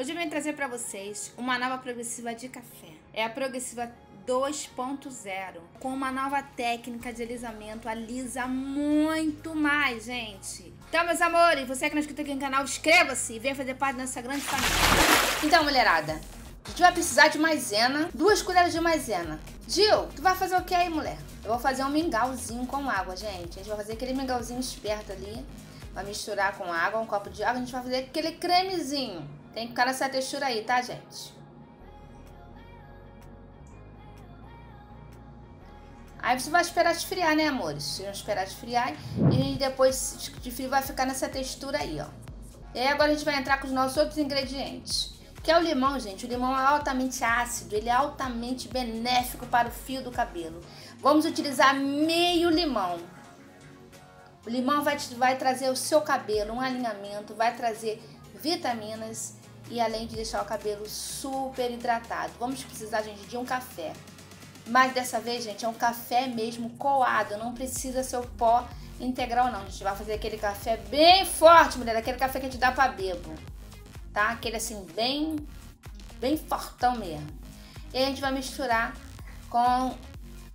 Hoje eu venho trazer para vocês uma nova progressiva de café. É a progressiva 2.0, com uma nova técnica de alisamento, alisa muito mais, gente. Então, meus amores, você que não é inscrito aqui no canal, inscreva-se e venha fazer parte dessa grande família. Então, mulherada, a gente vai precisar de maisena, duas colheres de maisena. Gil, tu vai fazer o que aí, mulher? Eu vou fazer um mingauzinho com água, gente. A gente vai fazer aquele mingauzinho esperto ali. Vai misturar com água, um copo de água. A gente vai fazer aquele cremezinho. Tem que ficar nessa textura aí, tá, gente? Aí você vai esperar esfriar, né, amores? Vocês vão esperar esfriar e depois de frio vai ficar nessa textura aí, ó. E agora a gente vai entrar com os nossos outros ingredientes. Que é o limão, gente. O limão é altamente ácido, ele é altamente benéfico para o fio do cabelo. Vamos utilizar meio limão. O limão vai, vai trazer o seu cabelo um alinhamento, vai trazer vitaminas e além de deixar o cabelo super hidratado. Vamos precisar, gente, de um café. Mas dessa vez, gente, é um café mesmo coado, não precisa ser o pó integral não. A gente vai fazer aquele café bem forte, mulher, aquele café que a gente dá para bebo, tá? Aquele assim bem bem fortão mesmo. E a gente vai misturar com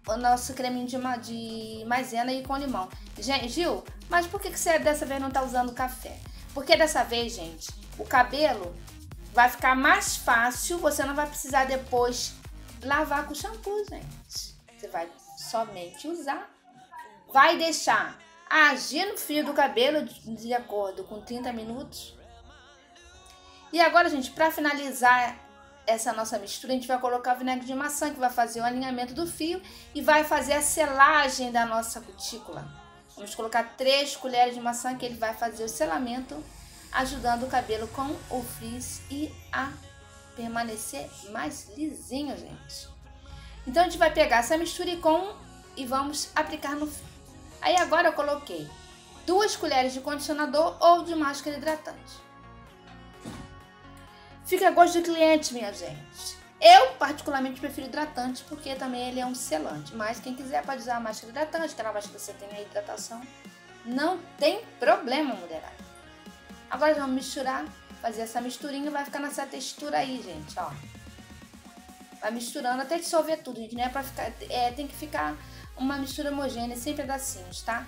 o nosso creminho de, de maisena e com limão. Gente, Gil, mas por que, que você dessa vez não tá usando café? Porque dessa vez, gente, o cabelo vai ficar mais fácil, você não vai precisar depois lavar com shampoo, gente. Você vai somente usar, vai deixar agir no fio do cabelo de acordo com 30 minutos. E agora, gente, para finalizar essa nossa mistura, a gente vai colocar o vinagre de maçã, que vai fazer o alinhamento do fio e vai fazer a selagem da nossa cutícula. Vamos colocar 3 colheres de maçã, que ele vai fazer o selamento ajudando o cabelo com o frizz e a permanecer mais lisinho, gente. Então a gente vai pegar essa mistura com e vamos aplicar no. Aí agora eu coloquei duas colheres de condicionador ou de máscara hidratante. Fica a gosto do cliente, minha gente. Eu particularmente prefiro hidratante porque também ele é um selante. Mas quem quiser pode usar a máscara hidratante, aquela máscara que você tem a hidratação. Não tem problema, mulherada. Agora vamos misturar, fazer essa misturinha, vai ficar nessa textura aí, gente, ó. Vai misturando até dissolver tudo, gente, né? Pra ficar, é, tem que ficar uma mistura homogênea, sem pedacinhos, tá?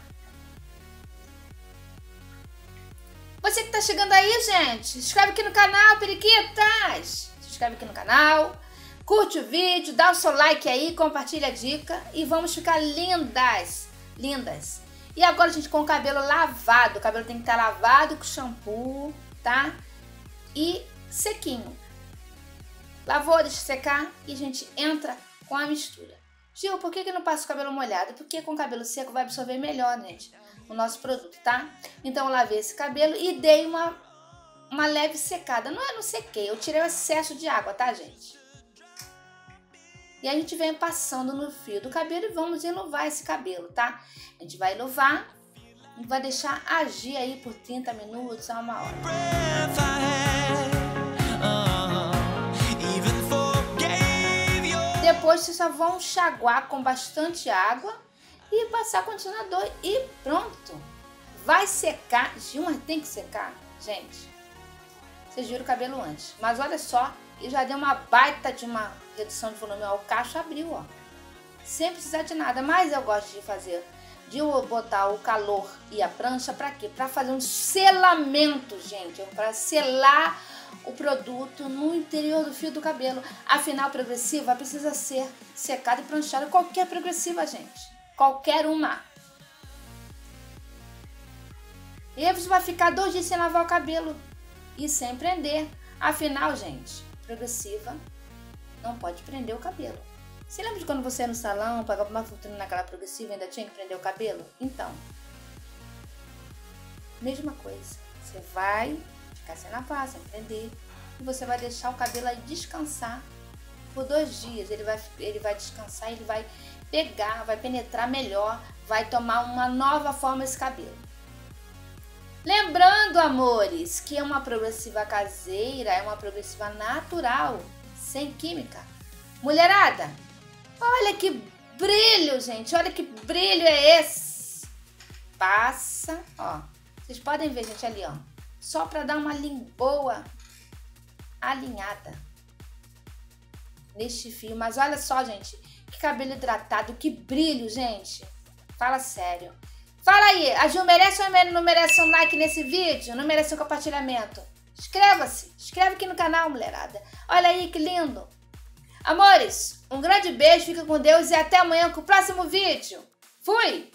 Você que tá chegando aí, gente, se inscreve aqui no canal, periquitas! Se inscreve aqui no canal, curte o vídeo, dá o seu like aí, compartilha a dica e vamos ficar lindas, lindas. E agora, gente, com o cabelo lavado. O cabelo tem que estar lavado com shampoo, tá? E sequinho. Lavou, deixa secar e a gente entra com a mistura. Gil, por que, que não passa o cabelo molhado? Porque com o cabelo seco vai absorver melhor, gente, o nosso produto, tá? Então eu lavei esse cabelo e dei uma, uma leve secada. Não é, não sequei, eu tirei o excesso de água, tá, gente? E a gente vem passando no fio do cabelo e vamos enovar esse cabelo, tá? A gente vai enovar e vai deixar agir aí por 30 minutos a uma hora. Depois vocês só vão enxaguar com bastante água e passar condicionador e pronto. Vai secar. Gilma, tem que secar, gente. Vocês viram o cabelo antes. Mas olha só, e já deu uma baita de uma redução de volume, ó, o cacho abriu, ó. Sem precisar de nada, mas eu gosto de fazer, de botar o calor e a prancha para quê? Para fazer um selamento, gente, para selar o produto no interior do fio do cabelo. Afinal, progressiva precisa ser secada e pranchada, qualquer progressiva, gente, qualquer uma. E aí você vai ficar dois dias sem lavar o cabelo e sem prender. Afinal, gente, progressiva não pode prender o cabelo. Você lembra de quando você ia no salão, pagava uma fortuna naquela progressiva e ainda tinha que prender o cabelo? Então, mesma coisa. Você vai ficar sem lavar, sem prender, e você vai deixar o cabelo aí descansar por dois dias. Ele vai, ele vai descansar, ele vai pegar, vai penetrar melhor, vai tomar uma nova forma esse cabelo. Lembrando, amores, que é uma progressiva caseira, é uma progressiva natural, sem química. Mulherada, olha que brilho, gente, olha que brilho é esse. Passa, ó, vocês podem ver, gente, ali, ó, só para dar uma limboa alinhada neste fio. Mas olha só, gente, que cabelo hidratado, que brilho, gente. Fala sério. Fala aí, a Ju merece ou não merece um like nesse vídeo? Não merece um compartilhamento? Inscreva-se, inscreve aqui no canal, mulherada. Olha aí que lindo. Amores, um grande beijo, fica com Deus e até amanhã com o próximo vídeo. Fui!